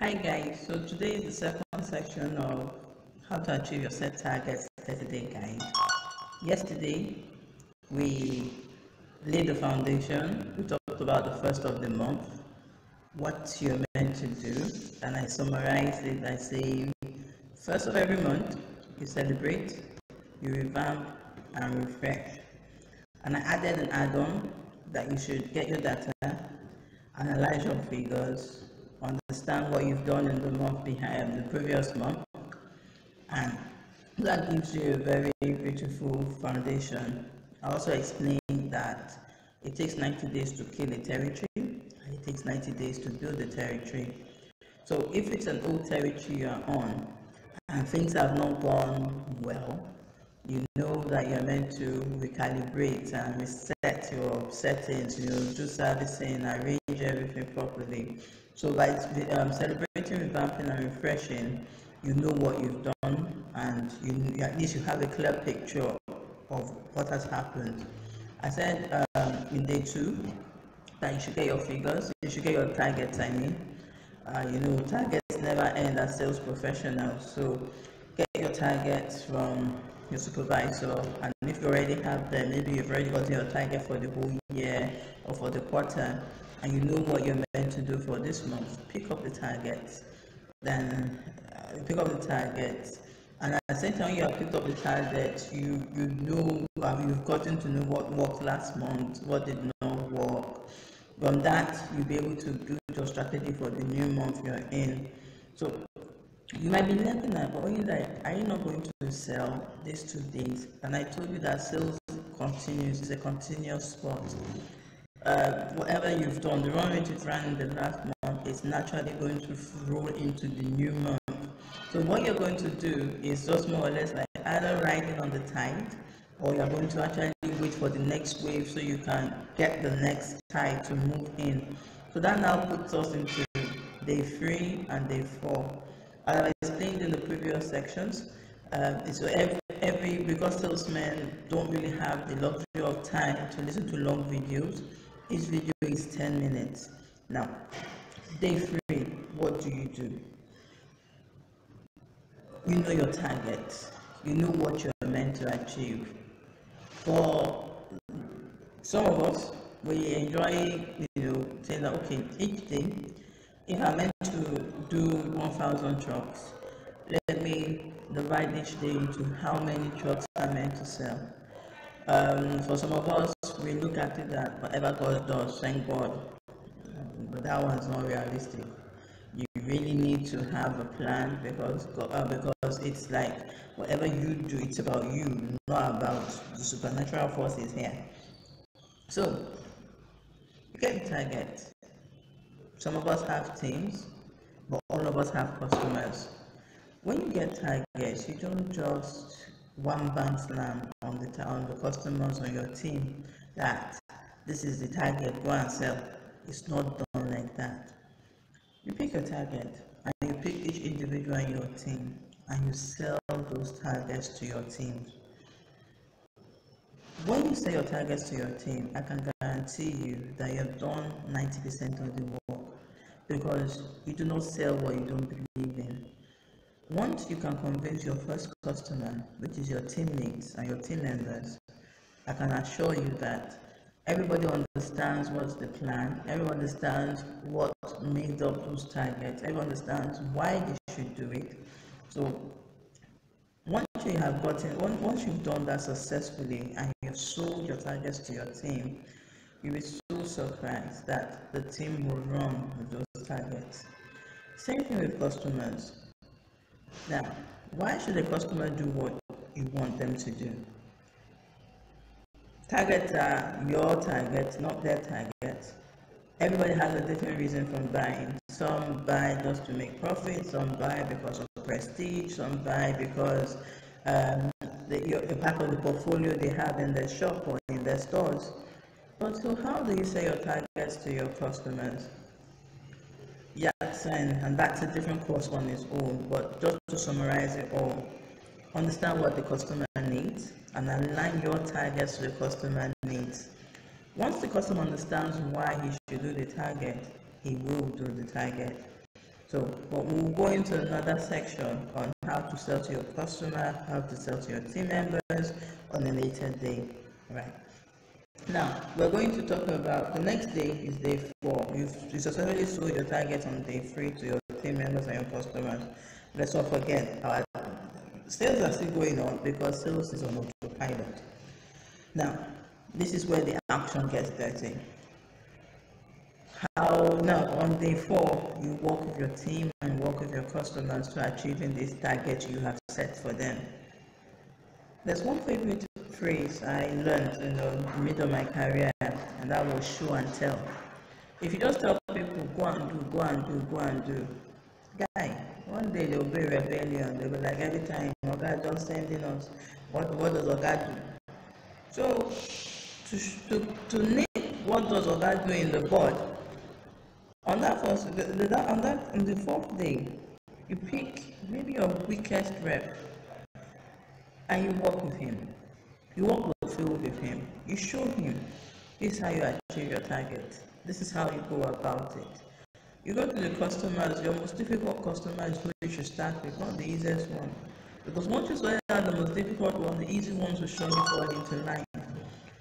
Hi guys, so today is the second section of how to achieve your set targets 30 day guide. Yesterday we laid the foundation, we talked about the first of the month, what you're meant to do, and I summarized it by saying first of every month you celebrate, you revamp and refresh. And I added an add-on that you should get your data, analyze your figures, understand what you've done in the month behind the previous month, and that gives you a very beautiful foundation. I also explained that it takes 90 days to kill a territory, and it takes 90 days to build a territory. So if it's an old territory you're on, and things have not gone well, you know that you're meant to recalibrate and reset your settings, you know, do servicing, arrange everything properly. So by um, celebrating, revamping, and refreshing, you know what you've done, and you at least you have a clear picture of what has happened. I said um, in day two that you should get your figures, you should get your targets. I mean, uh, you know, targets never end as sales professionals. So get your targets from your supervisor, and if you already have them, maybe you've already got your target for the whole year or for the quarter, and you know what you're meant to do for this month, pick up the targets. Then uh, pick up the targets. And at the same time, you have picked up the targets, you you know uh, you've gotten to know what worked last month, what did not work. From that, you'll be able to build your strategy for the new month you're in. So you might be thinking that, but when like, are you not going to sell these two days? And I told you that sales continues, it's a continuous sport uh, whatever you've done, the run rate you've ran in the last month is naturally going to roll into the new month. So what you're going to do is just more or less like either riding on the tide or you're going to actually wait for the next wave so you can get the next tide to move in. So that now puts us into day three and day four. As I explained in the previous sections, uh, so every, every because salesmen don't really have the luxury of time to listen to long videos, each video is 10 minutes. Now, day three, what do you do? You know your target. You know what you're meant to achieve. For some of us, we enjoy, you know, saying that, okay, each day, if I'm meant to do 1,000 trucks, let me divide each day into how many trucks I'm meant to sell. Um, for some of us, we look at it that whatever God does, thank God. Um, but that one's not realistic. You really need to have a plan because uh, because it's like whatever you do, it's about you, not about the supernatural forces here. So, you get target. Some of us have teams, but all of us have customers. When you get targets, you don't just one bam slam on the on the customers on your team that this is the target, go and sell. It's not done like that. You pick your target and you pick each individual in your team and you sell those targets to your team. When you sell your targets to your team, I can guarantee you that you have done 90% of the work because you do not sell what you don't believe in. Once you can convince your first customer, which is your teammates and your team members, I can assure you that everybody understands what's the plan, everyone understands what made up those targets, everyone understands why they should do it. So once you have gotten, once you've done that successfully and you've sold your targets to your team, you'll be so surprised that the team will run with those targets. Same thing with customers. Now, why should a customer do what you want them to do? Targets are your targets, not their targets. Everybody has a different reason for buying. Some buy just to make profit, some buy because of prestige, some buy because um, the, a part of the portfolio they have in their shop or in their stores. But so how do you say your targets to your customers? Yes, and, and that's a different course on its own, but just to summarize it all, understand what the customer needs and align your targets to the customer needs. Once the customer understands why he should do the target, he will do the target. So but we'll go into another section on how to sell to your customer, how to sell to your team members on a later day. Right. Now, we're going to talk about the next day is day four. You've successfully sold your target on day three to your team members and your customers. Let's not forget, our sales are still going on because sales is on autopilot. Now, this is where the action gets dirty. How now on day four, you work with your team and work with your customers to achieving this target you have set for them. There's one favorite phrase I learned in the middle of my career, and that was show and tell. If you just tell people, go and do, go and do, go and do, guy, one day they'll be rebellion. They'll be like, every time, God just sending us. What, what does God do? So, to, to, to name what does God do in the board, on that first, the, the, on that, on the fourth day, you pick maybe your weakest rep and you work with him. You walk the field with him. You show him this is how you achieve your target. This is how you go about it. You go to the customers, your most difficult customer is who you should start with, not the easiest one. Because once you sort out the most difficult one, the easy ones will show surely fall into line.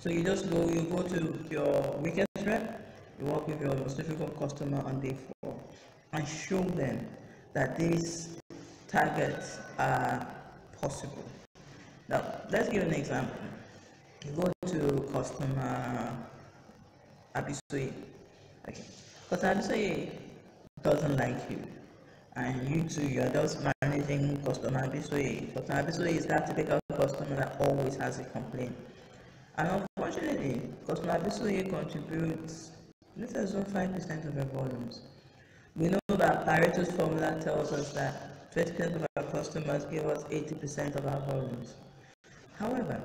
So you just go, you go to your weakest rep, you work with your most difficult customer on day four, and show them that these targets are possible. Now, let's give an example. You go to customer Abisoye. Okay. Customer Abisoye doesn't like you. And you too, you're just managing customer Abisoye. Customer Abisoye is that typical customer that always has a complaint. And unfortunately, customer Abisoye contributes less than 5% of your volumes. We know that Pareto's formula tells us that 20% of our customers give us 80% of our volumes. However,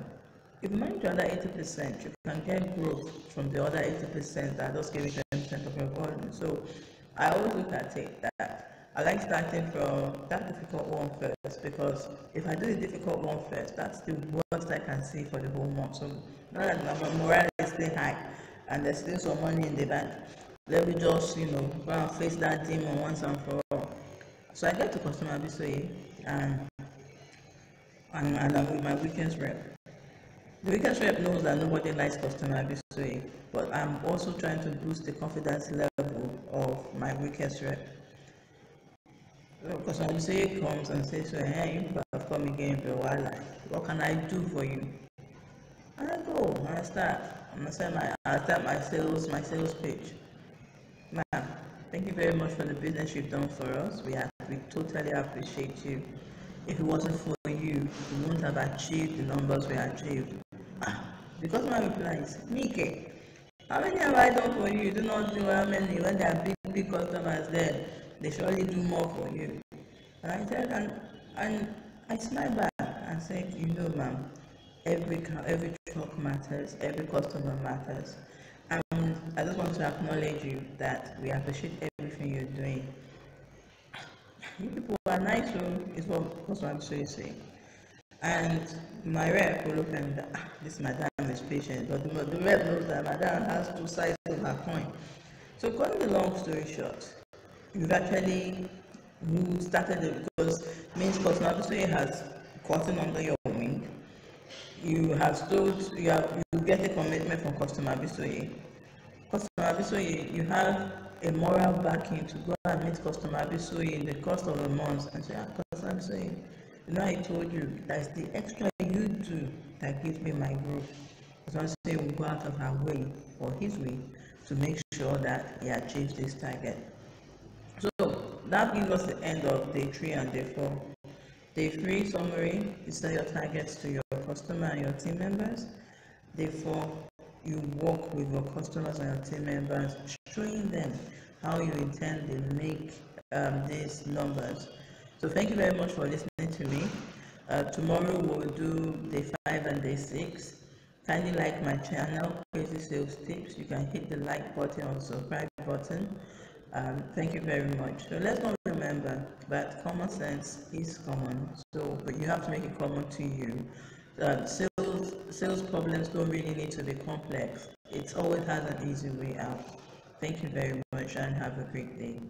if you manage the other 80%, you can get growth from the other 80% that just give you 10% of your volume. So I always look at it that I like starting from that difficult one first because if I do the difficult one first, that's the worst I can see for the whole month. So now that my morale is still high and there's still some money in the bank, let me just, you know, go and face that demon once and for all. So I get to customer Abisoye and and, and with my weekends rep. The weekends rep knows that nobody likes customer Abisoye but I'm also trying to boost the confidence level of my weekends rep. Customer Abisoye comes and says, hey, you have come again for while. What can I do for you? And I go and I start. I'm gonna start my I start my sales my sales page. Ma'am, thank you very much for the business you've done for us. We have, we totally appreciate you. If it wasn't for you, we wouldn't have achieved the numbers we achieved. Ah, because my reply is, Mike, how many have I done for you? You do not know how many. When there are big, big customers there, they surely do more for you. And I said, and, and I smiled back and said, you know, ma'am, every, every truck matters, every customer matters. And I just want to acknowledge you that we appreciate everything you're doing. You people are nice, so it's what customer I'm saying. And my rep will look and ah, this madam is patient, but the, the rep knows that madam has two sides of her coin. So, cutting the long story short, you've actually you started it because means customer Abisoye has gotten under your wing. You have stood, you have you get a commitment from customer Abisoye. Customer Abisoye, you have a moral backing to go and meet customer Abisoye in the course of a month and say, ah, customer Abisoye, you know, I told you that's the extra you do that gives me my growth. I say we go out of our way or his way to make sure that he achieves this target. So that gives us the end of day three and day four. Day three summary, you set your targets to your customer and your team members. Day four, you work with your customers and your team members, showing them how you intend to make um, these numbers. So thank you very much for listening to me. Uh, tomorrow we'll do day 5 and day 6. Kindly like my channel, Crazy Sales Tips. You can hit the like button or subscribe button. Um, thank you very much. So let's not remember that common sense is common. So, but you have to make it common to you. Uh, sales, sales problems don't really need to be complex. It always has an easy way out. Thank you very much and have a great day.